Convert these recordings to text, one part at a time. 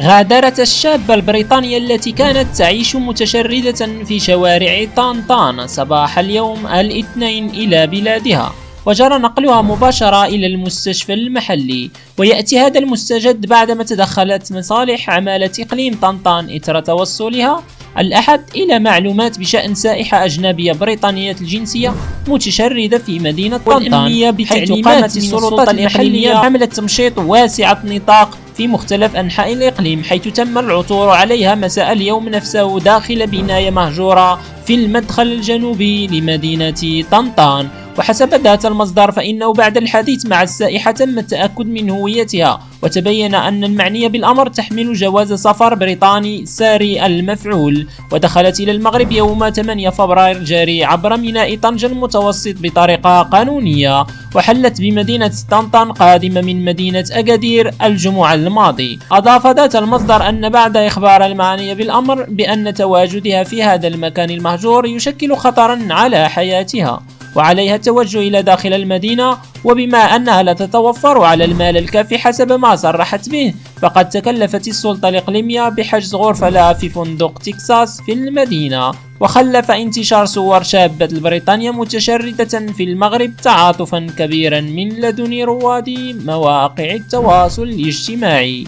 غادرت الشابة البريطانية التي كانت تعيش متشردة في شوارع طانطان صباح اليوم الاثنين إلى بلادها وجرى نقلها مباشرة إلى المستشفى المحلي ويأتي هذا المستجد بعدما تدخلت مصالح عمالة إقليم طنطان إثر توصلها. الأحد إلى معلومات بشأن سائحة أجنبية بريطانية الجنسية متشردة في مدينة طنطان حيث قامت السلطات المحلية بعملة تمشيط واسعة النطاق في مختلف أنحاء الإقليم حيث تم العثور عليها مساء اليوم نفسه داخل بناية مهجورة في المدخل الجنوبي لمدينة طنطان. وحسب ذات المصدر فإنه بعد الحديث مع السائحة تم التأكد من هويتها وتبين أن المعنية بالأمر تحمل جواز سفر بريطاني ساري المفعول ودخلت إلى المغرب يوم 8 فبراير جاري عبر ميناء طنجة المتوسط بطريقة قانونية وحلت بمدينة طنطان قادمة من مدينة أكادير الجمعة الماضي. أضاف ذات المصدر أن بعد إخبار المعنية بالأمر بأن تواجدها في هذا المكان المهجور يشكل خطرا على حياتها. وعليها التوجه إلى داخل المدينة وبما أنها لا تتوفر على المال الكافي حسب ما صرحت به فقد تكلفت السلطة الإقليمية بحجز غرفة لها في فندق تكساس في المدينة. وخلف انتشار صور شابة البريطانية متشردة في المغرب تعاطفا كبيرا من لدن رواد مواقع التواصل الاجتماعي.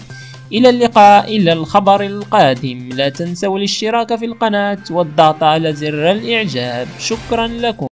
إلى اللقاء إلى الخبر القادم. لا تنسوا الاشتراك في القناة والضغط على زر الإعجاب. شكرا لكم.